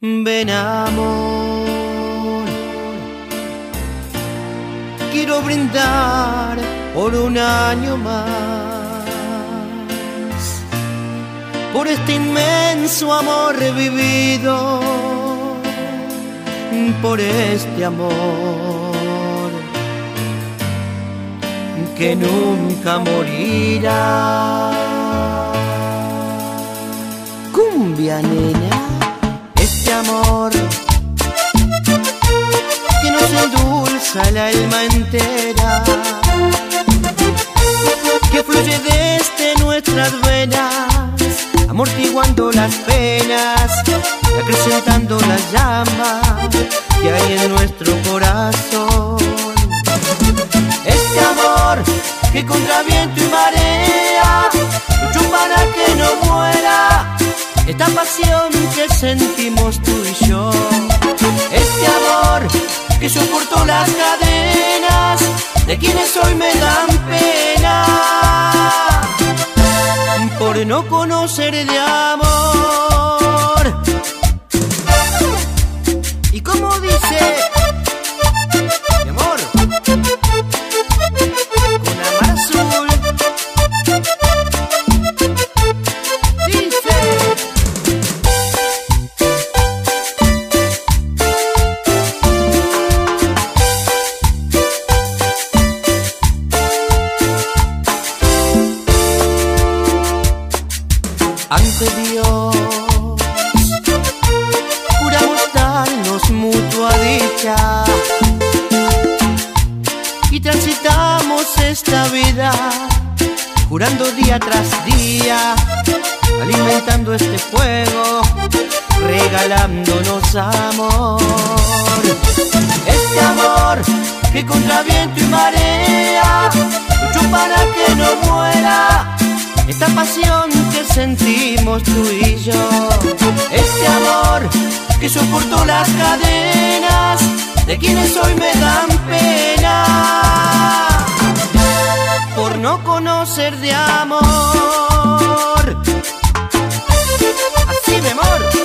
Ven amor, quiero brindar por un año más, por este inmenso amor revivido, por este amor que nunca morirá. Cumbia nena el alma entera, que fluye desde nuestras venas, amortiguando las penas, acrecentando la llama que hay en nuestro corazón. Este amor que contra viento y marea luchó para que no muera esta pasión que sentimos tú y yo, este amor que soportó las cadenas de quienes hoy me dan pena por no conocer de amor. ¿Y cómo dice? Ante Dios. Juramos darnos mutua dicha y transitamos esta vida jurando día tras día, alimentando este fuego, regalándonos amor. Este amor que contra viento y marea luchó para que no muera esta pasión sentimos tú y yo, este amor que soportó las cadenas de quienes hoy me dan pena por no conocer de amor. Así, mi amor.